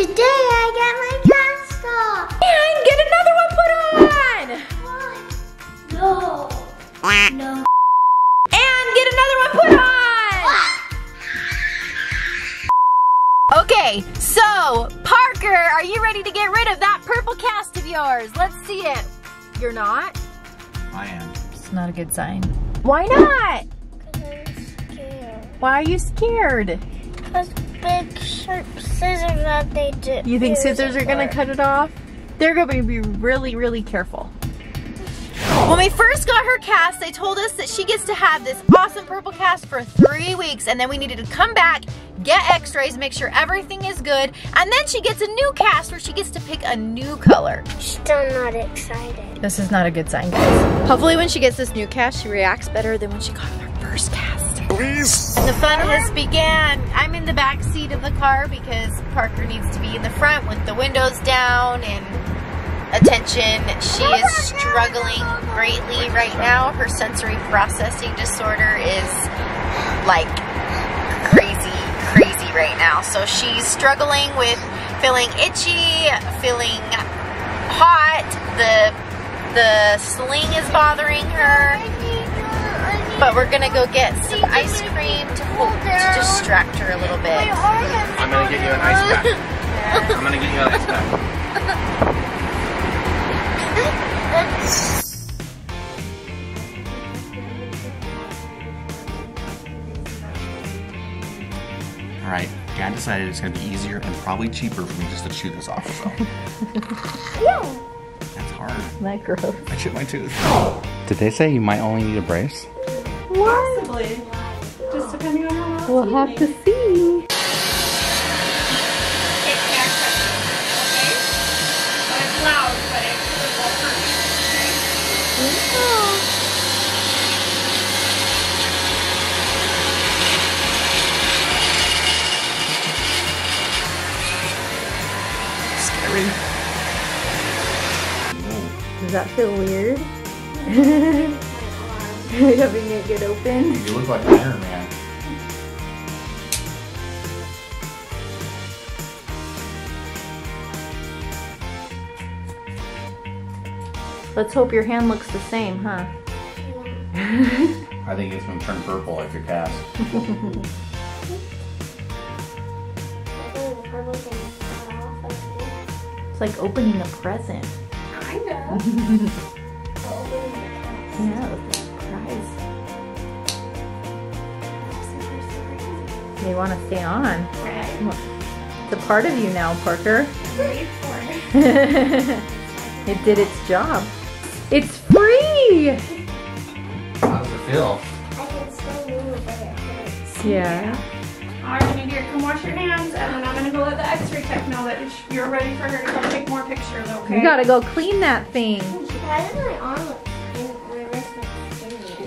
Today I got my cast off. And get another one put on. No. No. And get another one put on. Okay, so Parker, are you ready to get rid of that purple cast of yours? Let's see it. You're not? I am. It's not a good sign. Why not? Because I'm scared. Why are you scared? Because big sharp scissors that they do. You think scissors are gonna cut it off? They're to be really, really careful. When we first got her cast, they told us that she gets to have this awesome purple cast for three weeks, and then we needed to come back, get x-rays, make sure everything is good, and then she gets a new cast where she gets to pick a new color. Still not excited. This is not a good sign, guys. Hopefully when she gets this new cast, she reacts better than when she got her first cast. Please. The fun has began. I'm in the back seat of the car because Parker needs to be in the front with the windows down and attention. She is struggling greatly right now. Her sensory processing disorder is like crazy, crazy right now. So she's struggling with feeling itchy, feeling hot. The the sling is bothering her. But we're gonna go get some ice cream to, hold, to distract her a little bit. I'm gonna get you an ice pack. I'm gonna get you an ice pack. All right, Dad decided it's gonna be easier and probably cheaper for me just to chew this off. So that's hard. That gross. I chipped my tooth. Did they say you might only need a brace? Possibly. Just depending on how well We'll have to see. it can cut you, okay? But it's loud, but it, it won't hurt you, okay? Scary. Does that feel weird? Having it get open? You look like Iron Man. Let's hope your hand looks the same, huh? I think it's gonna turn purple like your cast. It's like opening a present. Kind of. Yeah, They want to stay on. It's a part of you now, Parker. It. it did its job. It's free! How does it feel? I can still move, but it hurts. Yeah. All right, Andy, here, come wash your hands, and then I'm gonna go let the X-ray tech know that you're ready for her to come take more pictures. Okay? You gotta go clean that thing. Why does my arm look skin- my wrist look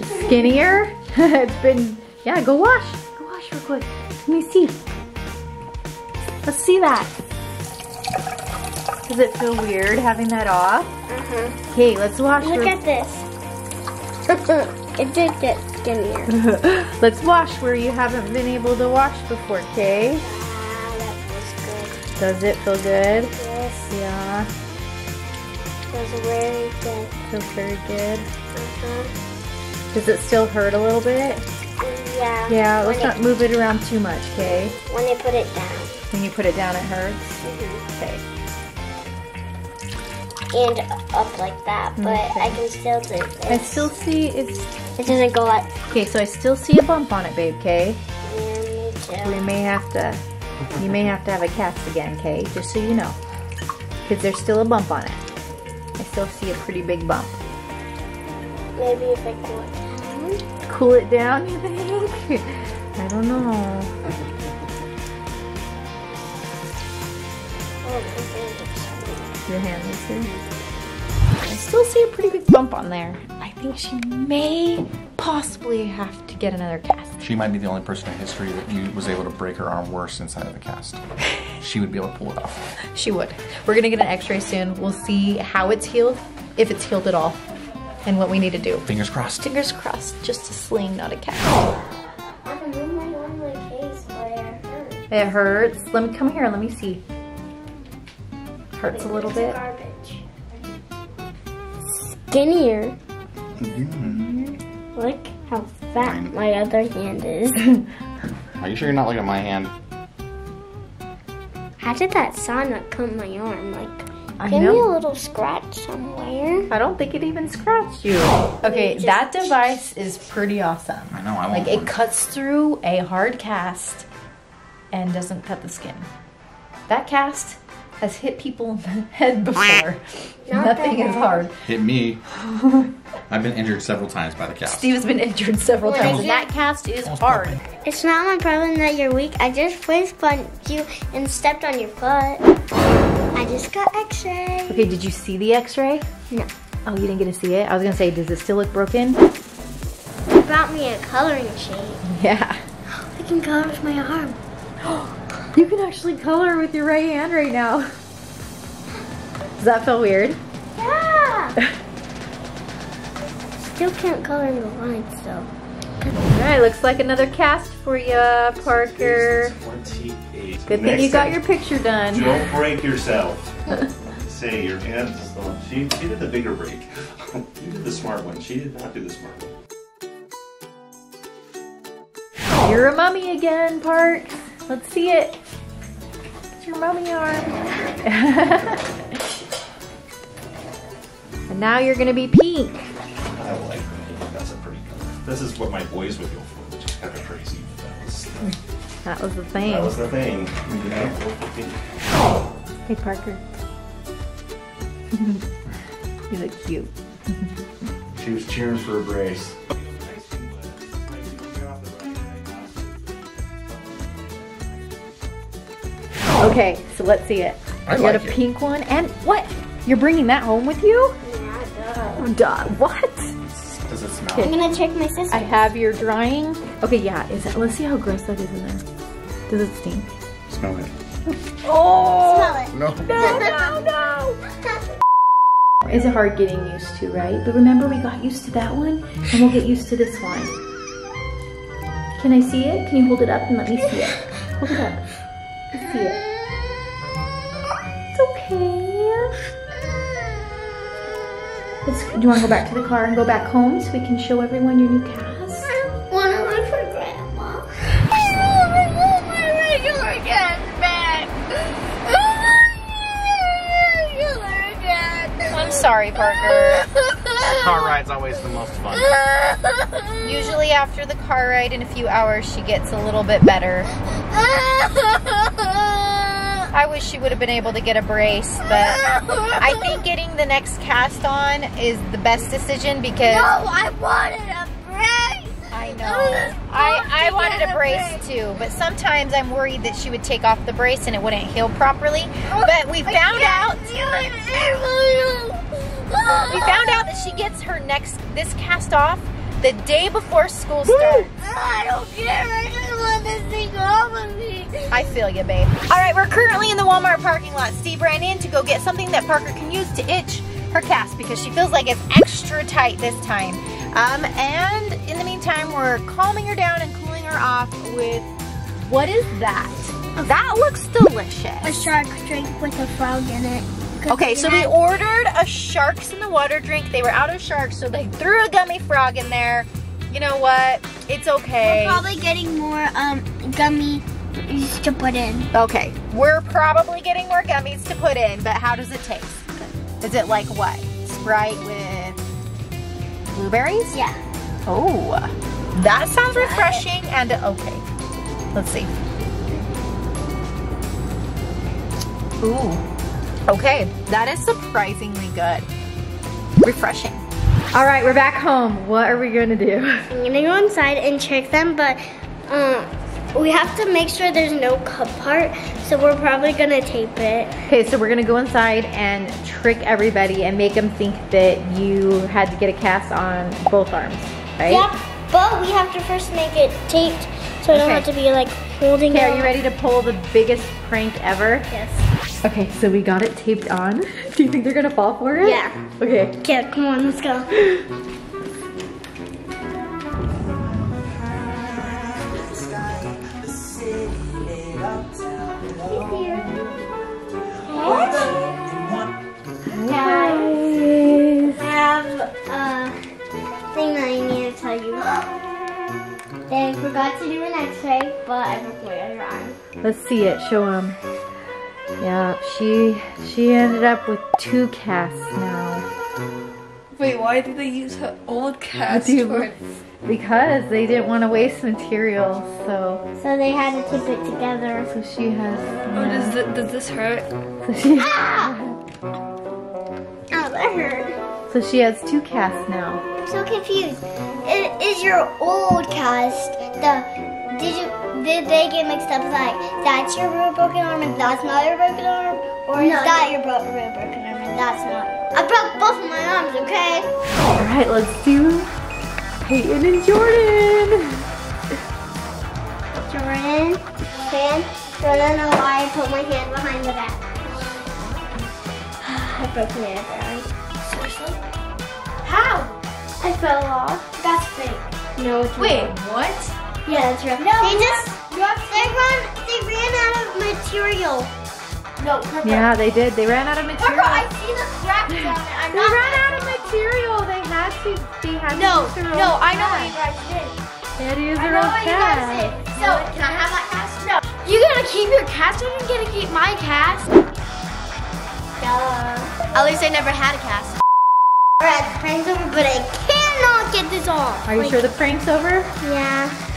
skinny? Skinnier? it's been, yeah, go wash. Go wash real quick. Let me see. Let's see that. Does it feel weird having that off? Uh-huh. Okay, let's wash. Look at this. it did get skinnier. let's wash where you haven't been able to wash before, okay? Ah, that feels good. Does it feel good? Yes, Yeah, feels very good. feels very good. Uh-huh. Does it still hurt a little bit? Yeah. Yeah, let's not move it around too much, okay? When they put it down. When you put it down, it hurts. Mhm. Okay. And up like that, but I can still do this. I still see it's It doesn't go up. okay. So I still see a bump on it, babe. Okay. Yeah, me too. We may have to. You may have to have a cast again, okay? Just so you know, because there's still a bump on it. I still see a pretty big bump. Maybe if I down. Cool it down, you think? I don't know. Oh, my hand is Your hand is. I still see a pretty big bump on there. I think she may possibly have to get another cast. She might be the only person in history that you was able to break her arm worse inside of a cast. She would be able to pull it off. She would. We're gonna get an x-ray soon. We'll see how it's healed, if it's healed at all, and what we need to do. Fingers crossed. Fingers crossed, just a sling, not a cast. I can move my arm like case, but it hurts. It hurts. Let me come here, let me see. hurts a little bit. Garbage. Skinnier. Mm. Look how fat Fine. my other hand is. Are you sure you're not looking at my hand? How did that saw not cut my arm? Like, I give me a little scratch somewhere. I don't think it even scratched you. Oh, okay, that device is pretty awesome. I know, I want Like it one. cuts through a hard cast and doesn't cut the skin. That cast has hit people in the head before. Not Nothing is hard. Hit me. I've been injured several times by the cast. Steve has been injured several What times, is that cast is hard. broke. It's not my problem that you're weak. I just fist punched you and stepped on your foot. I just got x-ray. Okay, did you see the x-ray? No. Oh, you didn't get to see it? I was gonna say, does it still look broken? You brought me a coloring sheet. Yeah. I can color with my arm. You can actually color with your right hand right now. Does that feel weird? Yeah. Still can't color in the lines though. Alright, looks like another cast for you, Parker. 28. Good thing Next you got time, your picture done. Don't break yourself. Say your hands. She, she did the bigger break. you did the smart one. She did not do the smart one. You're a mummy again, Parks. Let's see it. It's your mummy arm. and now you're gonna be pink. This is what my boys would go for, which is kind of crazy. That was, uh, That was the thing. that was the thing. You know, go for pink. Hey, Parker. you look cute. She was cheering for a brace. Okay, so let's see it. I you got a it. pink one, and what? You're bringing that home with you? Yeah, Duh. What? Does it smell? I'm gonna check my sister. I have your drying. Okay, yeah. Is it? Let's see how gross that is in there. Does it stink? Smell it. Oh. Smell it. No. No, no, no. Is it hard getting used to, right? But remember, we got used to that one, and we'll get used to this one. Can I see it? Can you hold it up and let me see it? Hold it up. Let's see it. You want to go back to the car and go back home so we can show everyone your new cast? I Wanna wait for grandma? I want my regular cast back. I'm sorry, Parker. Car ride's always the most fun. Usually after the car ride in a few hours, she gets a little bit better. I wish she would have been able to get a brace, but I think getting the next cast on is the best decision because No, I wanted a brace. I know. I, I wanted a brace too, but sometimes I'm worried that she would take off the brace and it wouldn't heal properly. But we found out we found out that she gets her next this cast off the day before school starts. I don't care. I just want this thing off of me. I feel you, babe. All right, we're currently in the Walmart parking lot. Steve ran in to go get something that Parker can use to itch her cast because she feels like it's extra tight this time. Um, and in the meantime, we're calming her down and cooling her off with what is that? That looks delicious. A shark drink with a frog in it. Okay, so we ordered a sharks in the water drink. They were out of sharks, so they threw a gummy frog in there. You know what? It's okay. We're probably getting more um gummy to put in. Okay, we're probably getting more gummies to put in, but how does it taste? Is it like what? Sprite with blueberries? Yeah. Oh, that sounds refreshing and okay. Let's see. Ooh, okay, that is surprisingly good. Refreshing. All right, we're back home. What are we gonna do? I'm gonna go inside and check them, but um, we have to make sure there's no cup part, so we're probably gonna tape it. Okay, so we're gonna go inside and trick everybody and make them think that you had to get a cast on both arms, right? Yeah, but we have to first make it taped, so I don't Okay. have to be like holding Okay, it. are you ready to pull the biggest prank ever? Yes. Okay, so we got it taped on. Do you think they're gonna fall for it? Yeah. Okay. Okay, come on, let's go. They forgot to do an x-ray, but I broke my other arm. Let's see it. Show him. Yeah, she she ended up with two casts now. Wait, why did they use her old cast Do you- for it? Because they didn't want to waste material, so So they had to tape it together. so she has. Oh, does, th- does this hurt? So she, Oh, that hurt. so she has two casts now. I'm so confused. I- Is your old cast the? Did you? Did they get mixed up? Like that's your real broken arm and that's not your broken arm, or is that your bro- real broken arm and that's not? I broke both of my arms. Okay. All right, let's do Peyton and Jordan. Jordan, hand. Jordan, know why I put my hand behind the back. I broke my other arm. Seriously? How? I fell off. That's fake. No, it's Wait, real. what? Yeah, that's real. No, they just they run they ran out of material. No, Pepper. Yeah, they did. They ran out of Pepper, material. I see the crack down it. I'm They not. ran out of material. They had to. They had No, to use their no, I know what you cast. guys did. They had to use I their own what you guys cast. did. So, can I have that cast? No. You gotta keep your cast. I'm gonna keep my cast. Duh. At least I never had a cast. Alright, the prank's over, but I cannot this off. Are you Like, sure the prank's over? Yeah.